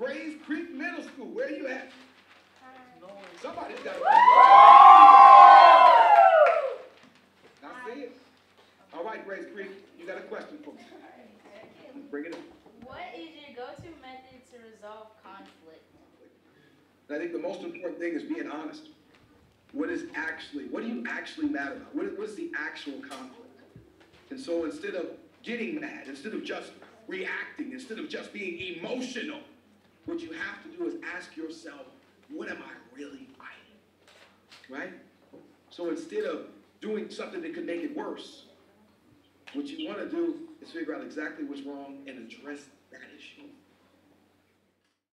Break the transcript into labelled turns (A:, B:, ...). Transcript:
A: Grays Creek Middle School, where you at? Somebody's got a I see it. All right, Grays Creek, you got a question for me? Bring it up.
B: What is your go-to method to resolve conflict?
A: I think the most important thing is being honest. What is actually, what are you actually mad about? What is, what is the actual conflict? And so instead of getting mad, instead of just reacting, instead of just being emotional, what you have to do is ask yourself, what am I really fighting? Right? So instead of doing something that could make it worse, what you want to do is figure out exactly what's wrong and address issue.